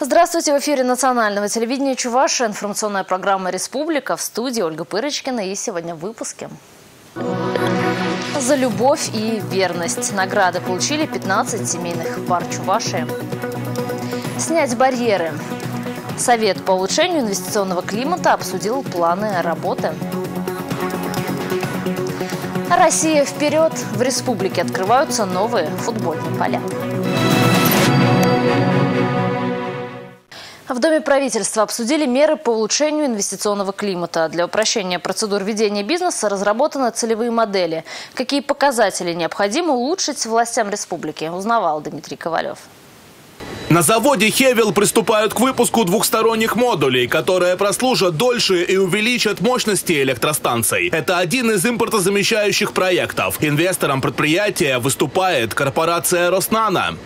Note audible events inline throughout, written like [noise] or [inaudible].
Здравствуйте, в эфире национального телевидения Чувашия, информационная программа «Республика». В студии Ольга Пырочкина и сегодня в выпуске. За любовь и верность награды получили 15 семейных пар Чувашии. Снять барьеры. Совет по улучшению инвестиционного климата обсудил планы работы. Россия вперед! В республике открываются новые футбольные поля. В Доме правительства обсудили меры по улучшению инвестиционного климата. Для упрощения процедур ведения бизнеса разработаны целевые модели. Какие показатели необходимо улучшить властям республики, узнавал Дмитрий Ковалев. На заводе «Хевел» приступают к выпуску двухсторонних модулей, которые прослужат дольше и увеличат мощности электростанций. Это один из импортозамещающих проектов. Инвестором предприятия выступает корпорация «Роснана».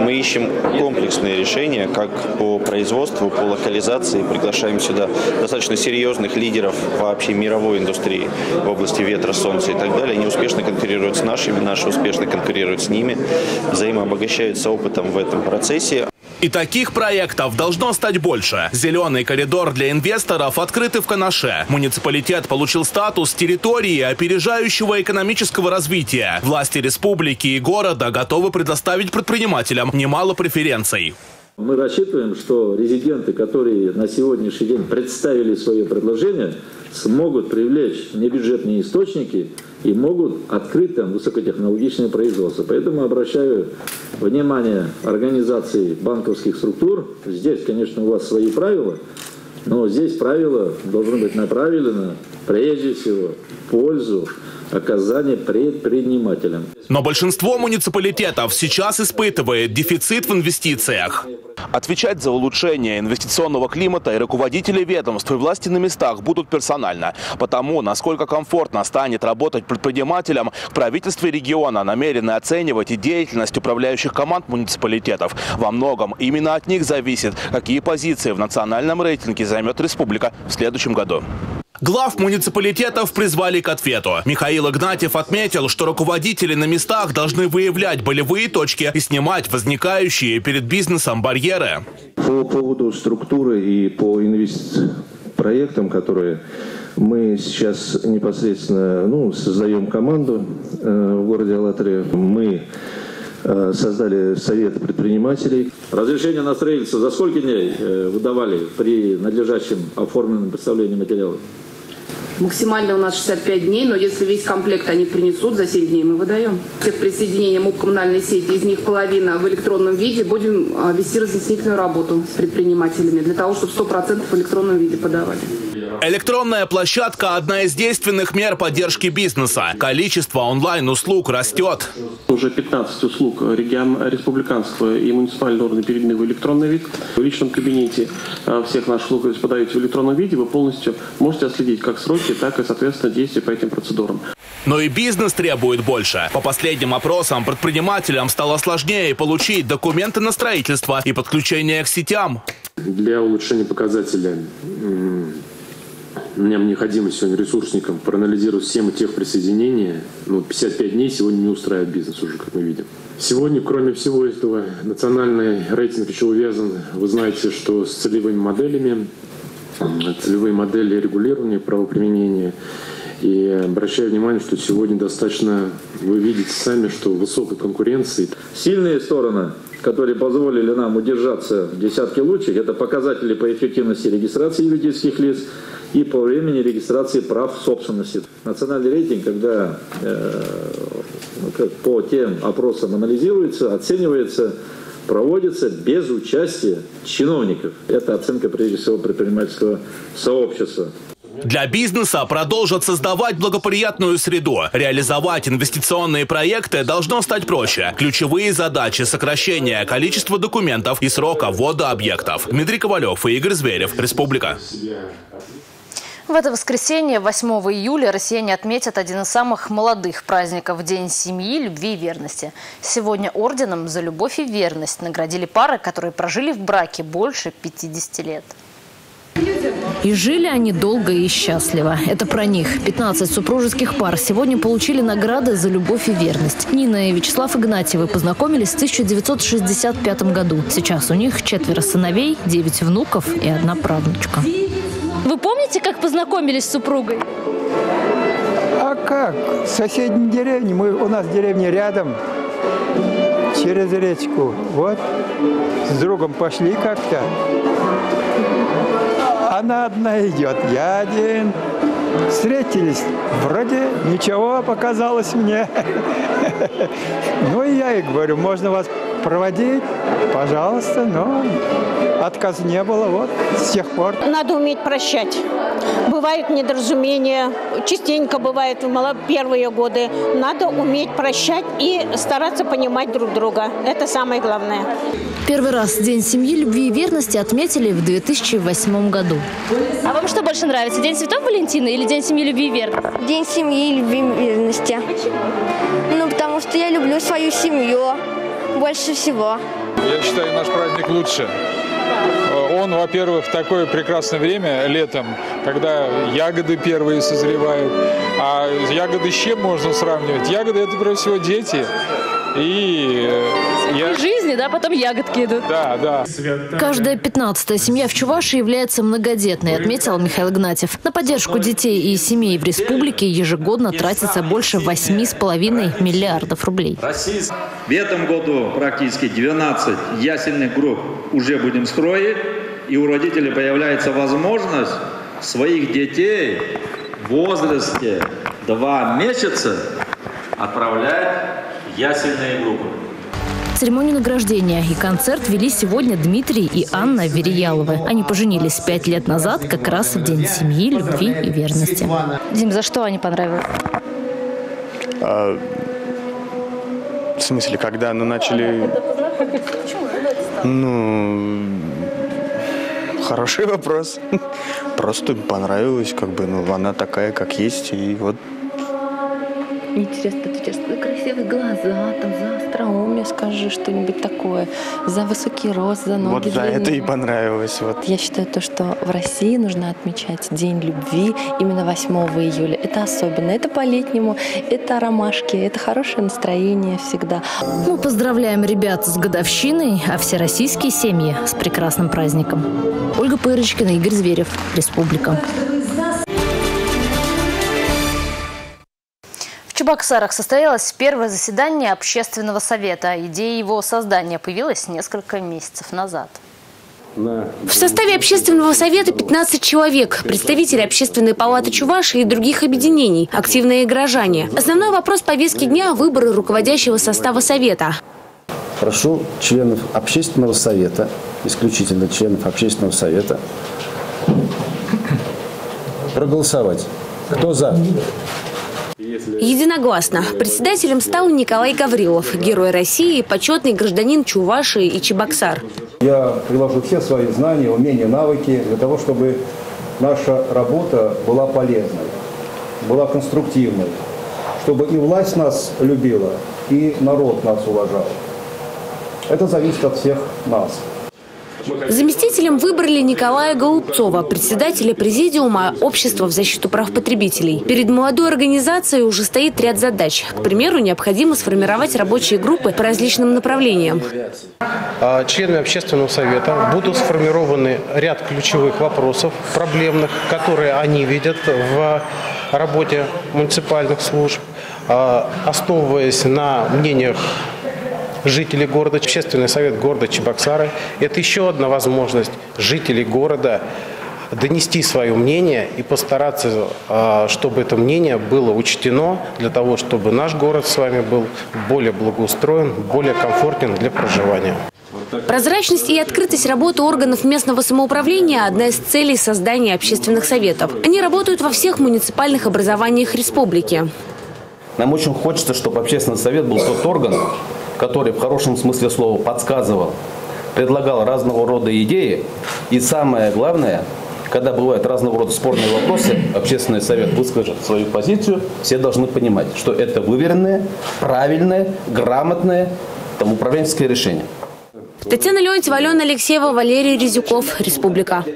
Мы ищем комплексные решения как по производству, по локализации. Приглашаем сюда достаточно серьезных лидеров вообще мировой индустрии в области ветра, солнца и так далее. Они успешно конкурируют с нашими, наши успешно конкурируют с ними, взаимообогащаются опытом в этом процессе. И таких проектов должно стать больше. Зеленый коридор для инвесторов открытый в Канаше. Муниципалитет получил статус территории опережающего экономического развития. Власти республики и города готовы предоставить предпринимателям немало преференций. Мы рассчитываем, что резиденты, которые на сегодняшний день представили свое предложение, смогут привлечь небюджетные источники и могут открыть там высокотехнологичное производство. Поэтому обращаю внимание организации банковских структур. Здесь, конечно, у вас свои правила, но здесь правила должны быть направлены прежде всего в пользу оказания предпринимателям. Но большинство муниципалитетов сейчас испытывает дефицит в инвестициях. Отвечать за улучшение инвестиционного климата и руководители ведомств и власти на местах будут персонально. Потому, насколько комфортно станет работать предпринимателям, правительство региона намерены оценивать и деятельность управляющих команд муниципалитетов. Во многом именно от них зависит, какие позиции в национальном рейтинге займет республика в следующем году. Глав муниципалитетов призвали к ответу. Михаил Игнатьев отметил, что руководители на местах должны выявлять болевые точки и снимать возникающие перед бизнесом барьеры. По поводу структуры и по проектам, которые мы сейчас непосредственно ну, создаем команду э, в городе Алатыре. Мы э, создали совет предпринимателей. Разрешение на строительство за сколько дней э, выдавали при надлежащем оформленном представлении материалов? Максимально у нас 65 дней, но если весь комплект они принесут, за 7 дней мы выдаем. Всех присоединения МУП коммунальной сети, из них половина в электронном виде, будем а, вести разъяснительную работу с предпринимателями для того, чтобы 100% в электронном виде подавали. Электронная площадка – одна из действенных мер поддержки бизнеса. Количество онлайн-услуг растет. Уже 15 услуг регион, республиканского и муниципального уровня переведены в электронный вид. В личном кабинете а, всех наших услуг подаете в электронном виде, вы полностью можете отследить как сроки, так и, соответственно, действия по этим процедурам. Но и бизнес требует больше. По последним опросам, предпринимателям стало сложнее получить документы на строительство и подключение к сетям. Для улучшения показателя нам необходимо сегодня ресурсникам проанализировать схемы техприсоединения. Ну, 55 дней сегодня не устраивает бизнес уже, как мы видим. Сегодня, кроме всего этого, национальный рейтинг еще увязан, вы знаете, что с целевыми моделями, целевые модели регулирования правоприменения. И обращаю внимание, что сегодня достаточно, вы видите сами, что высокой конкуренции. Сильные стороны которые позволили нам удержаться в десятке лучших, это показатели по эффективности регистрации юридических лиц, и по времени регистрации прав собственности. Национальный рейтинг, когда э, ну, по тем опросам анализируется, оценивается, проводится без участия чиновников. Это оценка, прежде всего, предпринимательского сообщества. Для бизнеса продолжат создавать благоприятную среду. Реализовать инвестиционные проекты должно стать проще. Ключевые задачи – сокращение количества документов и срока ввода объектов. Дмитрий Ковалев и Игорь Зверев. Республика. В это воскресенье, 8 июля, россияне отметят один из самых молодых праздников – День семьи, любви и верности. Сегодня орденом за любовь и верность наградили пары, которые прожили в браке больше 50 лет. И жили они долго и счастливо. Это про них. 15 супружеских пар сегодня получили награды за любовь и верность. Нина и Вячеслав Игнатьевы познакомились в 1965 году. Сейчас у них четверо сыновей, девять внуков и одна правнучка. Вы помните, как познакомились с супругой? А как? В соседней деревне. Мы, у нас деревня рядом, через речку. Вот. С другом пошли как-то. Она одна идет, я один. Встретились. Вроде ничего показалось мне. [laughs] Ну и я ей говорю, можно вас проводить? Пожалуйста, но отказа не было, вот, с тех пор. Надо уметь прощать. Бывают недоразумения, частенько бывает в первые годы. Надо уметь прощать и стараться понимать друг друга. Это самое главное. Первый раз День семьи, любви и верности отметили в 2008 году. А вам что больше нравится, День Святого Валентина или День семьи, любви и верности? День семьи, любви и верности. Почему? Ну, потому что я люблю свою семью больше всего. Я считаю наш праздник лучше. Он, во-первых, в такое прекрасное время, летом, когда ягоды первые созревают. А ягоды с чем можно сравнивать? Ягоды – это, прежде всего, дети. И э, я... жизни, да, потом ягодки идут. Да, да. Каждая пятнадцатая семья в Чувашии является многодетной, отметил Михаил Игнатьев. На поддержку детей и семей в республике ежегодно тратится больше восьми с половиной миллиардов рублей. В этом году практически 12 ясельных групп уже будем строить, и у родителей появляется возможность своих детей в возрасте 2 месяца отправлять ясельные группы. Церемонию награждения и концерт вели сегодня Дмитрий и Анна Верияловы. Они поженились пять лет назад, как раз в День семьи, любви и верности. Дим, за что они понравились? А, в смысле, когда ну, начали... Ну, хороший вопрос. [laughs] Просто понравилось, как бы, ну, она такая, как есть, и вот Интересно, ты сейчас красивые глаза, там за остроумие скажи что-нибудь такое, за высокий рост, за ноги Вот за длинные. это и понравилось. Вот. Я считаю то, что в России нужно отмечать День любви именно 8 июля. Это особенно, это по-летнему, это ромашки, это хорошее настроение всегда. Мы поздравляем ребят с годовщиной, а все российские семьи с прекрасным праздником. Ольга Пырочкина, Игорь Зверев, Республика. Чебоксарах состоялось первое заседание общественного совета. Идея его создания появилась несколько месяцев назад. В составе общественного совета 15 человек, представители общественной палаты Чуваши и других объединений, активные горожане. Основной вопрос повестки дня – выборы руководящего состава совета. Прошу членов общественного совета, исключительно членов общественного совета, проголосовать. Кто за? Единогласно. Председателем стал Николай Гаврилов, герой России, почетный гражданин Чувашии и Чебоксар. Я приложу все свои знания, умения, навыки для того, чтобы наша работа была полезной, была конструктивной, чтобы и власть нас любила, и народ нас уважал. Это зависит от всех нас. Заместителем выбрали Николая Голубцова, председателя президиума Общества в защиту прав потребителей. Перед молодой организацией уже стоит ряд задач. К примеру, необходимо сформировать рабочие группы по различным направлениям. А, членами общественного совета будут сформированы ряд ключевых вопросов, проблемных, которые они видят в работе муниципальных служб, а, основываясь на мнениях жителей города, общественный совет города Чебоксары. Это еще одна возможность жителей города донести свое мнение и постараться, а, чтобы это мнение было учтено для того, чтобы наш город с вами был более благоустроен, более комфортен для проживания. Прозрачность и открытость работы органов местного самоуправления – одна из целей создания общественных советов. Они работают во всех муниципальных образованиях республики. Нам очень хочется, чтобы общественный совет был тот орган, который в хорошем смысле слова подсказывал, предлагал разного рода идеи. И самое главное, когда бывают разного рода спорные вопросы, общественный совет выскажет свою позицию, все должны понимать, что это выверенное, правильное, грамотное там, управленческое решение. Татьяна Леонтьева, Алена Алексеева, Валерий Резюков, Республика.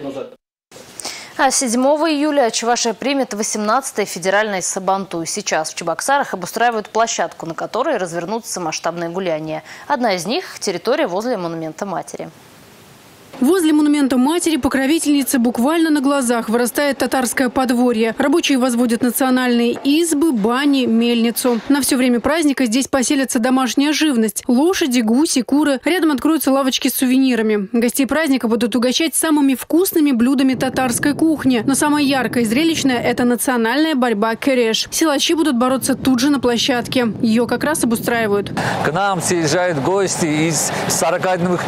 А 7 июля Чувашия примет 18-й федеральный Сабантуй. Сейчас в Чебоксарах обустраивают площадку, на которой развернутся масштабные гуляния. Одна из них – территория возле монумента матери. Возле монумента матери покровительницы буквально на глазах вырастает татарское подворье. Рабочие возводят национальные избы, бани, мельницу. На все время праздника здесь поселится домашняя живность. Лошади, гуси, куры. Рядом откроются лавочки с сувенирами. Гостей праздника будут угощать самыми вкусными блюдами татарской кухни. Но самое яркое и зрелищное – это национальная борьба кереш. Силачи будут бороться тут же на площадке. Ее как раз обустраивают. К нам съезжают гости из 41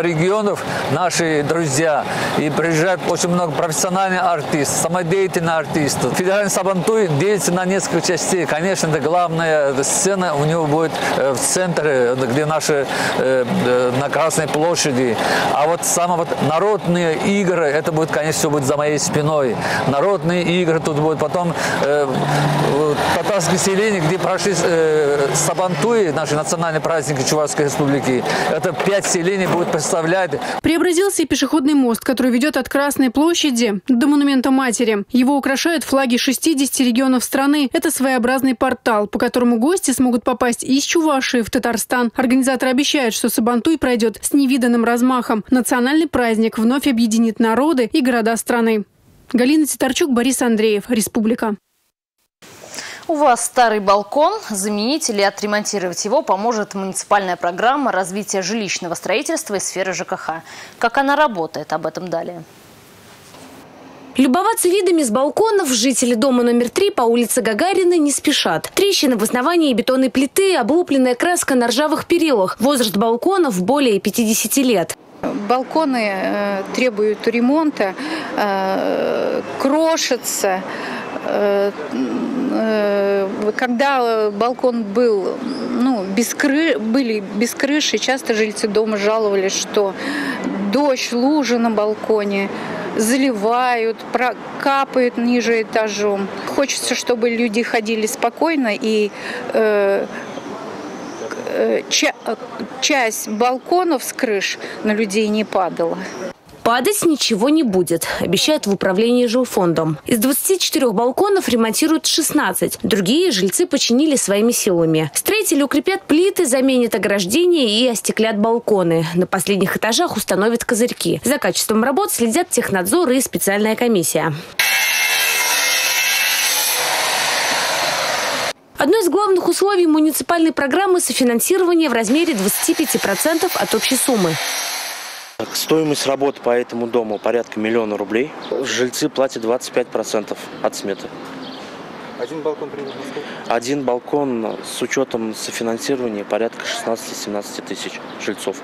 регионов. Наш наши друзья. И приезжают очень много профессиональных артистов, самодеятельных артистов. Федеральный Сабантуй делится на несколько частей. Конечно, это главная сцена у него будет э, в центре, где наши э, э, на Красной площади. А вот самые вот народные игры, это будет, конечно, все будет за моей спиной. Народные игры тут будут. Потом э, татарское селение, где прошли э, Сабантуи, наши национальные праздники Чувашской республики. Это пять селений будет представлять. Преобразить Преобразился и пешеходный мост, который ведет от Красной площади до Монумента Матери. Его украшают флаги 60 регионов страны. Это своеобразный портал, по которому гости смогут попасть из Чувашии в Татарстан. Организаторы обещают, что Сабантуй пройдет с невиданным размахом. Национальный праздник вновь объединит народы и города страны. Галина Титарчук, Борис Андреев, Республика. У вас старый балкон. Заменить или отремонтировать его поможет муниципальная программа развития жилищного строительства и сферы ЖКХ. Как она работает, об этом далее. Любоваться видами с балконов жители дома номер три по улице Гагарина не спешат. Трещины в основании бетонной плиты, облупленная краска на ржавых перилах. Возраст балконов более 50 лет. Балконы э, требуют ремонта, э, крошатся. Э, э, когда балкон был, ну, без кры... были без крыши, часто жильцы дома жаловались, что дождь, лужи на балконе, заливают, капают ниже этажом. Хочется, чтобы люди ходили спокойно и э, э часть балконов с крыш на людей не падала. Падать ничего не будет, обещают в управлении жилфондом. Из 24 балконов ремонтируют 16. Другие жильцы починили своими силами. Строители укрепят плиты, заменят ограждения и остеклят балконы. На последних этажах установят козырьки. За качеством работ следят технадзор и специальная комиссия. Одно из главных условий муниципальной программы – софинансирование в размере 25% от общей суммы. Стоимость работы по этому дому порядка миллиона рублей. Жильцы платят 25% от сметы. Один балкон примерно сколько? Один балкон с учетом софинансирования порядка 16-17 тысяч жильцов.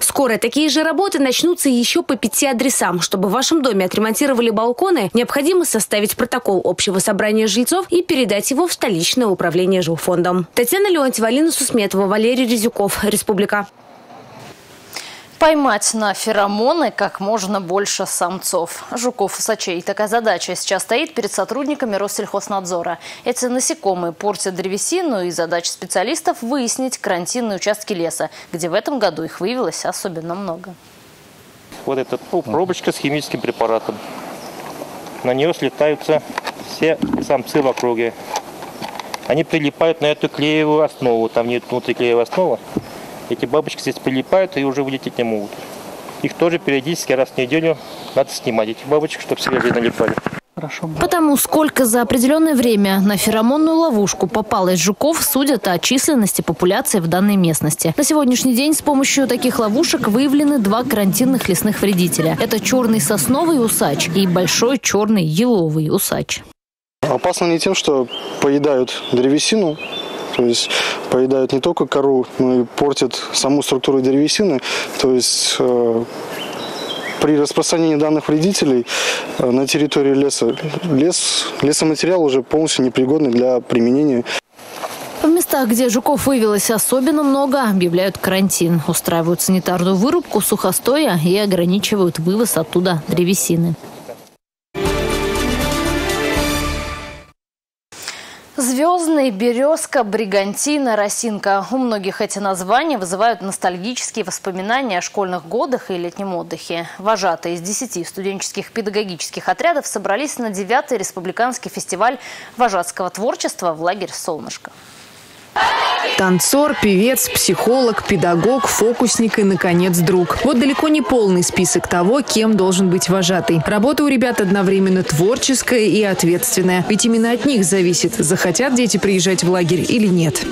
Скоро такие же работы начнутся еще по пяти адресам. Чтобы в вашем доме отремонтировали балконы, необходимо составить протокол общего собрания жильцов и передать его в столичное управление жилфондом. Татьяна Леонтьева, Алина Сусметова, Валерий Резюков. Республика. Поймать на феромоны как можно больше самцов. Жуков и сачей. Такая задача сейчас стоит перед сотрудниками Россельхознадзора. Эти насекомые портят древесину, и задача специалистов – выяснить карантинные участки леса, где в этом году их выявилось особенно много. Вот эта ну, пробочка с химическим препаратом. На нее слетаются все самцы в округе. Они прилипают на эту клеевую основу. Там нет внутри клеевой основы. Эти бабочки здесь прилипают и уже вылететь не могут. Их тоже периодически раз в неделю надо снимать, эти бабочек, чтобы свежие налипали. Хорошо. Потому сколько за определенное время на феромонную ловушку попалось жуков, судят о численности популяции в данной местности. На сегодняшний день с помощью таких ловушек выявлены два карантинных лесных вредителя. Это черный сосновый усач и большой черный еловый усач. Опасно не тем, что поедают древесину, то есть поедают не только кору, но и портят саму структуру древесины. То есть э, при распространении данных вредителей э, на территории леса лес, лесоматериал уже полностью непригодный для применения. В местах, где жуков выявилось особенно много, объявляют карантин, устраивают санитарную вырубку сухостоя и ограничивают вывоз оттуда древесины. Звездный, березка, бригантина, росинка. У многих эти названия вызывают ностальгические воспоминания о школьных годах и летнем отдыхе. Вожатые из 10 студенческих педагогических отрядов собрались на 9-й республиканский фестиваль вожатского творчества в лагерь «Солнышко». Танцор, певец, психолог, педагог, фокусник и, наконец, друг. Вот далеко не полный список того, кем должен быть вожатый. Работа у ребят одновременно творческая и ответственная. Ведь именно от них зависит, захотят дети приезжать в лагерь или нет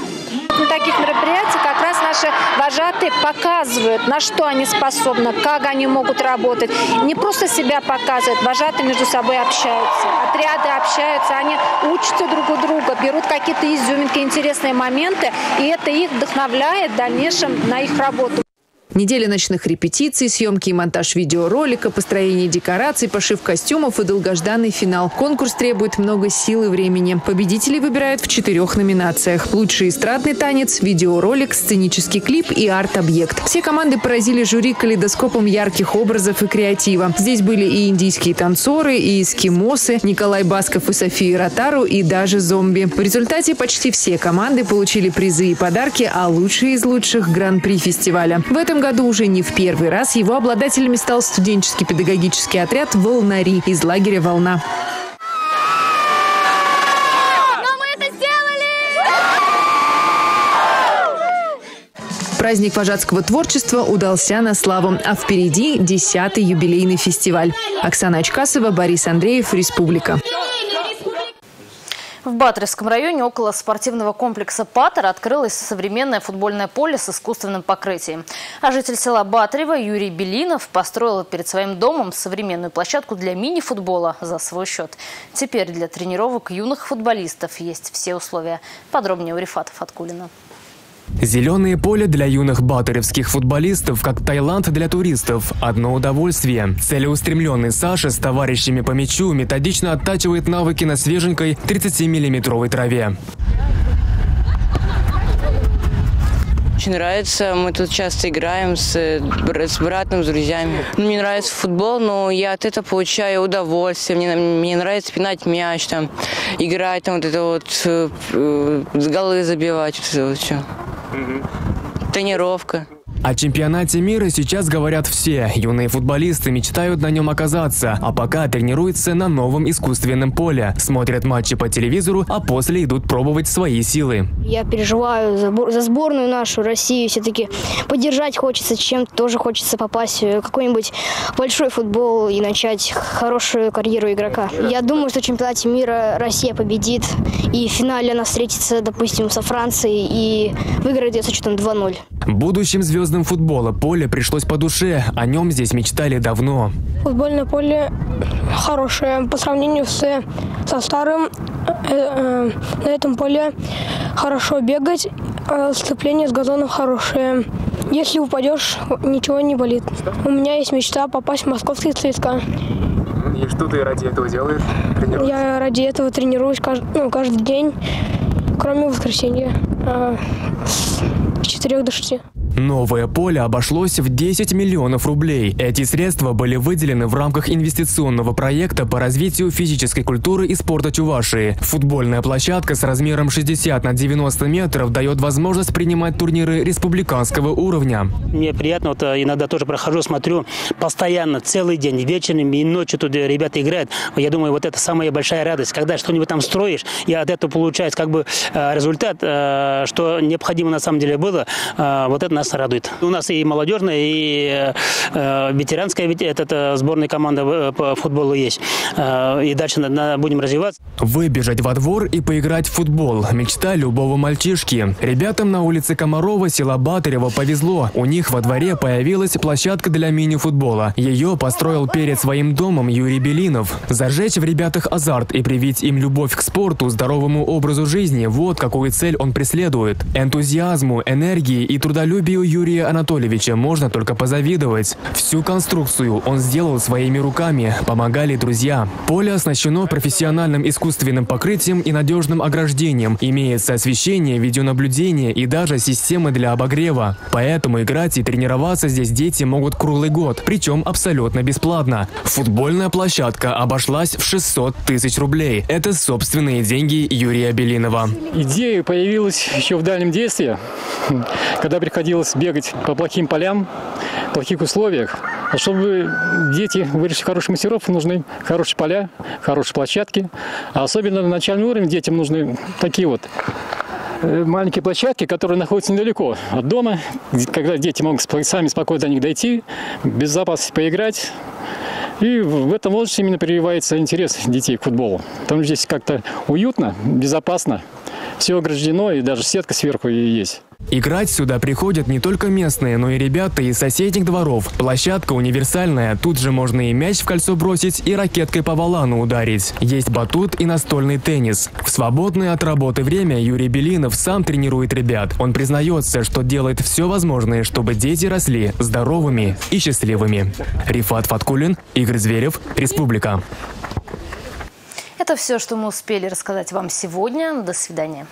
наши вожатые показывают, на что они способны, как они могут работать. Не просто себя показывают, вожатые между собой общаются, отряды общаются, они учатся друг у друга, берут какие-то изюминки, интересные моменты, и это их вдохновляет в дальнейшем на их работу. Неделя ночных репетиций, съемки и монтаж видеоролика, построение декораций, пошив костюмов и долгожданный финал. Конкурс требует много сил и времени. Победителей выбирают в четырех номинациях. Лучший эстрадный танец, видеоролик, сценический клип и арт-объект. Все команды поразили жюри калейдоскопом ярких образов и креатива. Здесь были и индийские танцоры, и эскимосы, Николай Басков и София Ротару, и даже зомби. В результате почти все команды получили призы и подарки, а лучшие из лучших – гран-при фестиваля. В этом году уже не в первый раз его обладателями стал студенческий педагогический отряд «Волнари» из лагеря «Волна». Праздник вожатского творчества удался на славу, а впереди десятый юбилейный фестиваль. Оксана Очкасова, Борис Андреев, Республика. В Батаревском районе около спортивного комплекса «Паттер» открылось современное футбольное поле с искусственным покрытием. А житель села Батарева Юрий Белинов построил перед своим домом современную площадку для мини-футбола за свой счет. Теперь для тренировок юных футболистов есть все условия. Подробнее у Рифатов Откулина. Зеленые поле для юных батаревских футболистов, как Таиланд для туристов. Одно удовольствие. Целеустремленный Саша с товарищами по мячу методично оттачивает навыки на свеженькой 30-миллиметровой траве. Очень нравится. Мы тут часто играем с, с братом, с друзьями. Ну, мне нравится футбол, но я от этого получаю удовольствие. Мне, мне нравится пинать мяч, там, играть, там, вот это вот, э, э голы забивать, это вот все. Тренировка. О чемпионате мира сейчас говорят все. Юные футболисты мечтают на нем оказаться, а пока тренируются на новом искусственном поле. Смотрят матчи по телевизору, а после идут пробовать свои силы. Я переживаю за, сборную нашу, Россию. Все-таки поддержать хочется, чем тоже хочется попасть в какой-нибудь большой футбол и начать хорошую карьеру игрока. Я думаю, что в чемпионате мира Россия победит. И в финале она встретится, допустим, со Францией и выиграет ее со счетом 2-0. Будущим звездам футбола поле пришлось по душе, о нем здесь мечтали давно. Футбольное поле хорошее по сравнению с, со старым. Э, э, на этом поле хорошо бегать, а сцепление с газоном хорошее. Если упадешь, ничего не болит. У меня есть мечта попасть в московский ЦСКА. И что ты ради этого делаешь? Я ради этого тренируюсь каждый, ну, каждый день, кроме воскресенья, а, с 4 до 6. Новое поле обошлось в 10 миллионов рублей. Эти средства были выделены в рамках инвестиционного проекта по развитию физической культуры и спорта Чувашии. Футбольная площадка с размером 60 на 90 метров дает возможность принимать турниры республиканского уровня. Мне приятно, вот э, иногда тоже прохожу, смотрю постоянно, целый день, вечером и ночью тут ребята играют. Я думаю, вот это самая большая радость, когда что-нибудь там строишь, и от этого получается как бы э, результат, э, что необходимо на самом деле было. Вот это нас радует. У нас и молодежная, и э, ветеранская ведь это сборная команда э, по футболу есть. Э, и дальше будем развиваться. Выбежать во двор и поиграть в футбол – мечта любого мальчишки. Ребятам на улице Комарова, села Батарева повезло. У них во дворе появилась площадка для мини-футбола. Ее построил перед своим домом Юрий Белинов. Зажечь в ребятах азарт и привить им любовь к спорту, здоровому образу жизни – вот какую цель он преследует. Энтузиазму, энергии и трудолюбию хоббию Юрия Анатольевича можно только позавидовать. Всю конструкцию он сделал своими руками, помогали друзья. Поле оснащено профессиональным искусственным покрытием и надежным ограждением. Имеется освещение, видеонаблюдение и даже системы для обогрева. Поэтому играть и тренироваться здесь дети могут круглый год, причем абсолютно бесплатно. Футбольная площадка обошлась в 600 тысяч рублей. Это собственные деньги Юрия Белинова. Идея появилась еще в дальнем детстве, когда приходилось бегать по плохим полям, плохих условиях. А чтобы дети выращивали хороших мастеров, нужны хорошие поля, хорошие площадки. А особенно на начальный уровень детям нужны такие вот э, маленькие площадки, которые находятся недалеко от дома, когда дети могут сами спокойно до них дойти, без запаса поиграть. И в этом возрасте именно прививается интерес детей к футболу. Там здесь как-то уютно, безопасно, все ограждено, и даже сетка сверху есть. Играть сюда приходят не только местные, но и ребята из соседних дворов. Площадка универсальная, тут же можно и мяч в кольцо бросить, и ракеткой по валану ударить. Есть батут и настольный теннис. В свободное от работы время Юрий Белинов сам тренирует ребят. Он признается, что делает все возможное, чтобы дети росли здоровыми и счастливыми. Рифат Фаткулин, Игорь Зверев, Республика. Это все, что мы успели рассказать вам сегодня. До свидания.